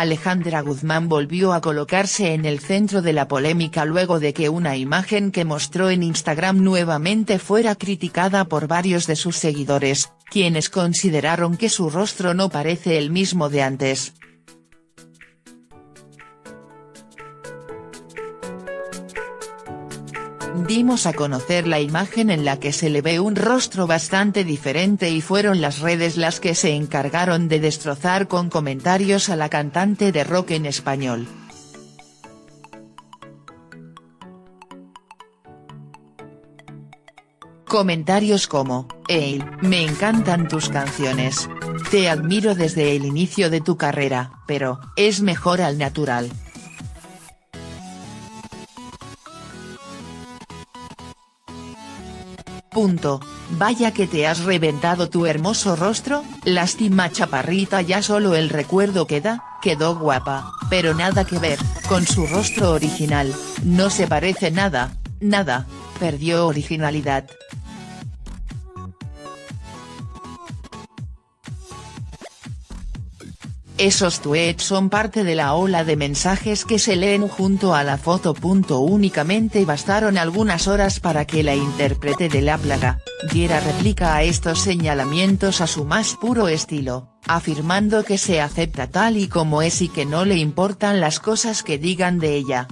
Alejandra Guzmán volvió a colocarse en el centro de la polémica luego de que una imagen que mostró en Instagram nuevamente fuera criticada por varios de sus seguidores, quienes consideraron que su rostro no parece el mismo de antes. Dimos a conocer la imagen en la que se le ve un rostro bastante diferente y fueron las redes las que se encargaron de destrozar con comentarios a la cantante de rock en español. Comentarios como, hey, me encantan tus canciones. Te admiro desde el inicio de tu carrera, pero, es mejor al natural. Punto. Vaya que te has reventado tu hermoso rostro, lástima chaparrita ya solo el recuerdo queda, quedó guapa, pero nada que ver, con su rostro original, no se parece nada, nada, perdió originalidad. Esos tweets son parte de la ola de mensajes que se leen junto a la foto. Únicamente bastaron algunas horas para que la intérprete de la plaga, diera réplica a estos señalamientos a su más puro estilo, afirmando que se acepta tal y como es y que no le importan las cosas que digan de ella.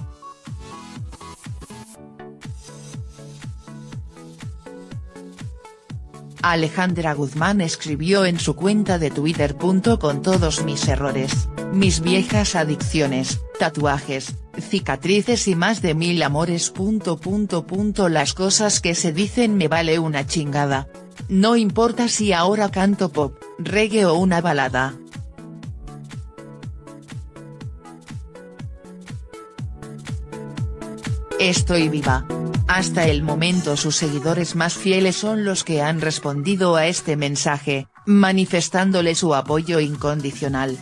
Alejandra Guzmán escribió en su cuenta de Twitter. Con todos mis errores, mis viejas adicciones, tatuajes, cicatrices y más de mil amores. Las cosas que se dicen me vale una chingada. No importa si ahora canto pop, reggae o una balada. Estoy viva. Hasta el momento sus seguidores más fieles son los que han respondido a este mensaje, manifestándole su apoyo incondicional.